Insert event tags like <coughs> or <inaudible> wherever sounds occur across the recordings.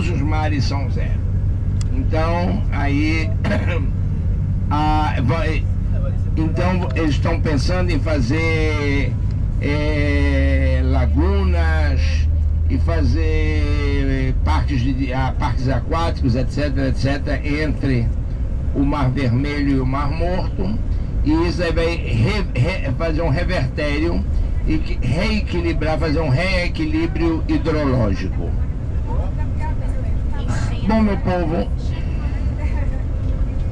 todos os mares são zero. Então, aí. <clears throat> a, vai, então, eles estão pensando em fazer é, lagunas e fazer parques, de, ah, parques aquáticos, etc, etc, entre o Mar Vermelho e o Mar Morto. E isso aí vai re, re, fazer um revertério e reequilibrar, fazer um reequilíbrio hidrológico. Bom, meu povo.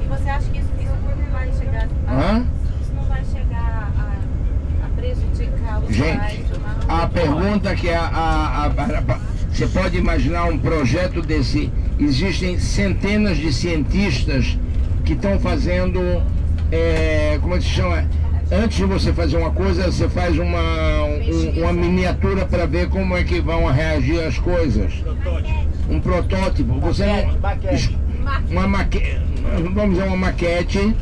E você acha que isso, isso não vai chegar a? Isso não vai chegar a, a prejudicar os Gente, a pergunta que a, a, a, você pode imaginar um projeto desse. Existem centenas de cientistas que estão fazendo, é, como é que se chama? Antes de você fazer uma coisa, você faz uma, um, uma miniatura para ver como é que vão reagir as coisas. Um protótipo. Você não, uma maquete, vamos dizer uma maquete,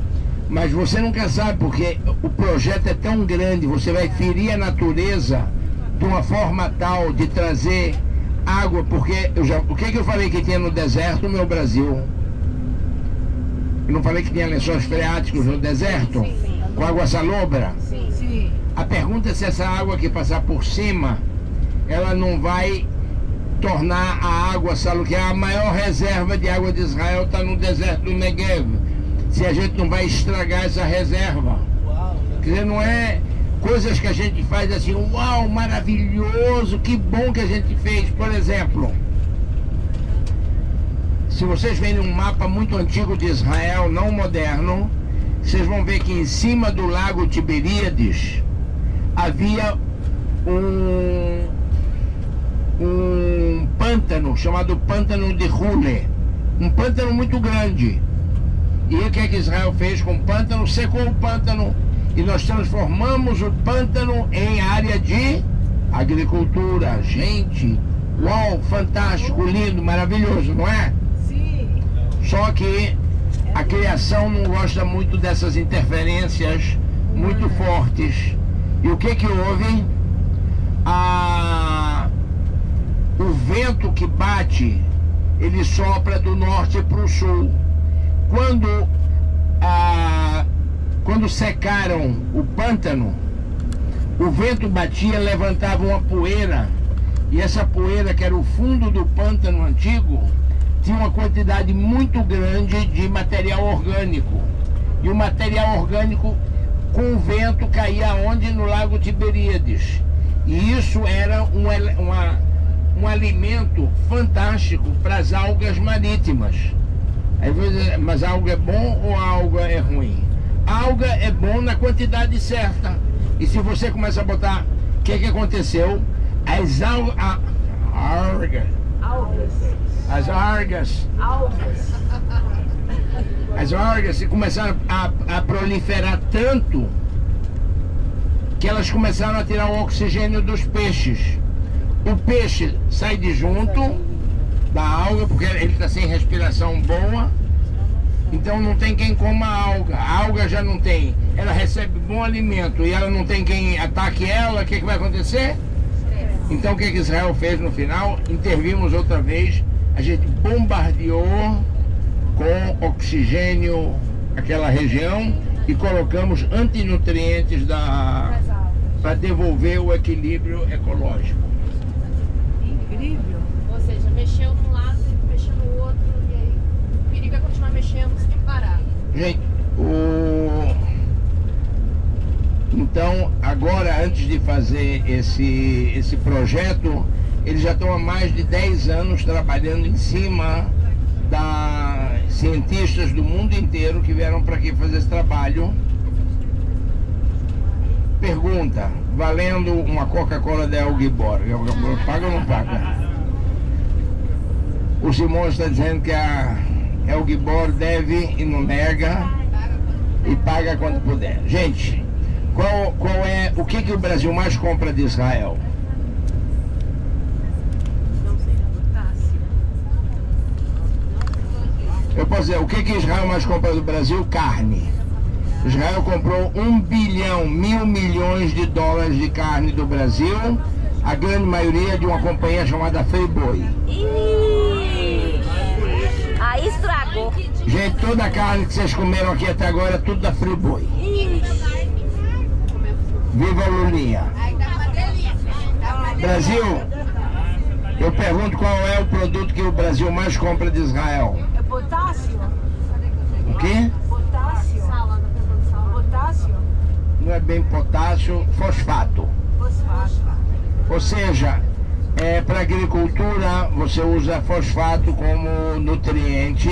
mas você nunca sabe porque o projeto é tão grande, você vai ferir a natureza de uma forma tal de trazer água, porque eu já, o que, que eu falei que tinha no deserto, meu Brasil? Eu não falei que tinha lençóis freáticos no deserto? Sim, sim. Com água salobra? Sim, sim. A pergunta é se essa água que passar por cima, ela não vai tornar a água que é a maior reserva de água de Israel, está no deserto do Negev. Se a gente não vai estragar essa reserva. Quer dizer, não é coisas que a gente faz assim, uau, maravilhoso, que bom que a gente fez. Por exemplo, se vocês verem um mapa muito antigo de Israel, não moderno, vocês vão ver que em cima do lago Tiberíades havia um, um pântano chamado Pântano de Hule, um pântano muito grande. E o que, é que Israel fez com o pântano? Secou o pântano e nós transformamos o pântano em área de agricultura. Gente, uau, fantástico, lindo, maravilhoso, não é? Sim. Só que a criação não gosta muito dessas interferências muito fortes. E o que que houve? A... Vento que bate, ele sopra do norte para o sul. Quando a quando secaram o pântano, o vento batia, levantava uma poeira, e essa poeira, que era o fundo do pântano antigo, tinha uma quantidade muito grande de material orgânico. E o material orgânico, com o vento, caía onde? No Lago Tiberíades. E isso era um, uma, um alimento fantástico para as algas marítimas. Mas alga é bom ou alga é ruim? alga é bom na quantidade certa. E se você começa a botar, o que, que aconteceu? As algas. Algas. As algas. Algas. As algas começaram a, a proliferar tanto que elas começaram a tirar o oxigênio dos peixes. O peixe sai de junto da alga, porque ele está sem respiração boa então não tem quem coma alga. A alga já não tem. Ela recebe bom alimento e ela não tem quem ataque ela. O que, que vai acontecer? Então o que, que Israel fez no final? Intervimos outra vez. A gente bombardeou com oxigênio aquela região e colocamos antinutrientes da para devolver o equilíbrio ecológico. Incrível. Ou seja, mexeu num lado e mexeu no outro e aí o perigo é continuar mexendo Gente, o... Então, agora, antes de fazer esse, esse projeto, eles já estão há mais de 10 anos trabalhando em cima da cientistas do mundo inteiro que vieram para aqui fazer esse trabalho. Pergunta, valendo uma Coca-Cola da Elgibor, paga ou não paga? O Simão está dizendo que a é o Gibor deve e não nega e paga quando puder. Gente, qual, qual é o que, que o Brasil mais compra de Israel? Eu posso dizer, o que, que Israel mais compra do Brasil? Carne. Israel comprou um bilhão, mil milhões de dólares de carne do Brasil, a grande maioria de uma companhia chamada Friboi. Aí estragou. Gente, toda a carne que vocês comeram aqui até agora é tudo da Friboi. Viva a Lulinha. Brasil, eu pergunto qual é o produto que o Brasil mais compra de Israel. É potássio? O quê? Potássio? Potássio? Não é bem potássio, fosfato. Fosfato. Ou seja, é, para agricultura você usa fosfato como nutriente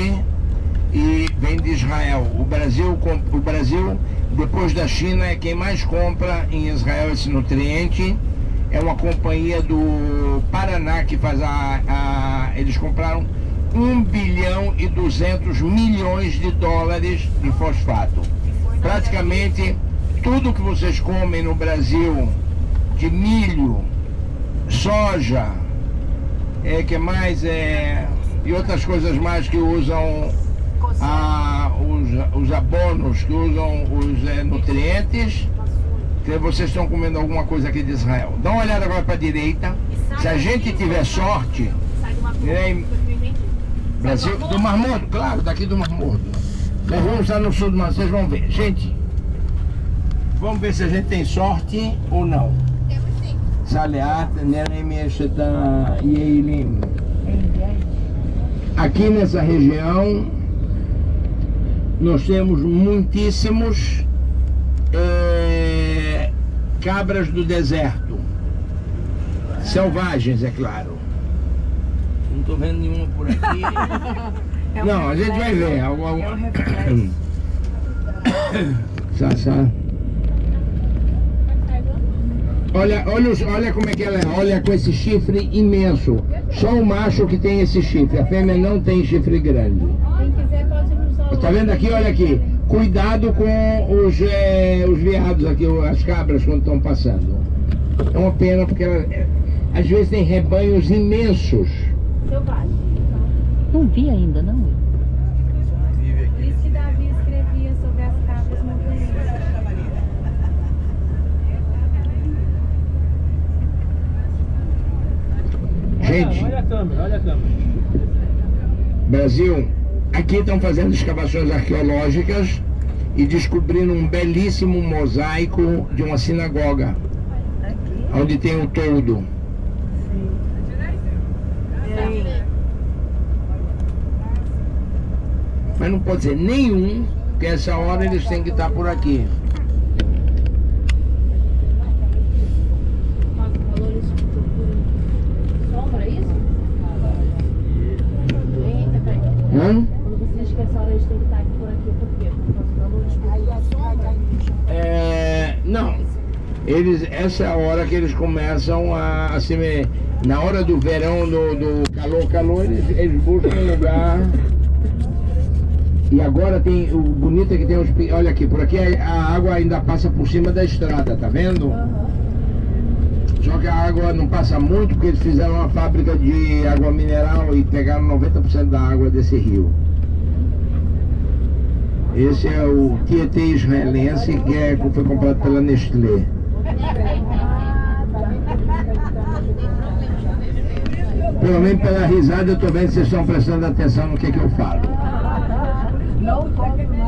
e vem de Israel. O Brasil, o Brasil, depois da China, é quem mais compra em Israel esse nutriente. É uma companhia do Paraná que faz a. a- eles compraram 1 bilhão e 200 milhões de dólares de fosfato. Praticamente tudo que vocês comem no Brasil de milho, soja, é que mais é e outras coisas mais que usam a, os, os abonos, que usam os é, nutrientes, que vocês estão comendo alguma coisa aqui de Israel. Dá uma olhada agora para a direita. Se a gente tiver sorte, É, entendi. Brasil, do Mar Morto, claro, daqui do Mar Morto. Nós vamos estar no sul do Mar, vocês vão ver. Gente, vamos ver se a gente tem sorte ou não. Saleat, Nerem Yesheta Yeilim. Aqui nessa região, nós temos muitíssimos eh, cabras do deserto. Selvagens, é claro. Não estou vendo nenhuma por aqui. <laughs> Não, a gente vai ver. Algum, algum... É o reflexo. <coughs> Sassá. Olha, olha, os- olha como é que ela é. Olha com esse chifre imenso. Só o macho que tem esse chifre. A fêmea não tem chifre grande. Quem quiser pode ir. Tá vendo aqui? Olha aqui. Cuidado com os, eh, os veados aqui, as cabras quando estão passando. É uma pena porque ela, eh, às vezes tem rebanhos imensos. Selvagem. Não vi ainda, não. Por isso que Davi escrevia sobre as cabras montanhesas. Gente, Olha a câmera, olha a câmera. Brasil, aqui estão fazendo escavações arqueológicas e descobrindo um belíssimo mosaico de uma sinagoga, onde tem o toldo. Tem. Mas não pode ser nenhum, porque essa hora eles têm que estar por aqui. Hã? É, não. Eles, essa é a hora que eles começam a, a se Na hora do verão, do, do calor, calor, eles, eles buscam um lugar. E agora tem. O bonito é que tem os. Olha aqui, por aqui a, água ainda passa por cima da estrada, tá vendo? Só que a água não passa muito porque eles fizeram uma fábrica de água mineral e pegaram 90% da água desse rio. Esse é o Tietê israelense que é, que foi comprado pela Nestlé. Pelo menos pela risada eu tô vendo que vocês estão prestando atenção no que, que eu falo. Não compro mais nesse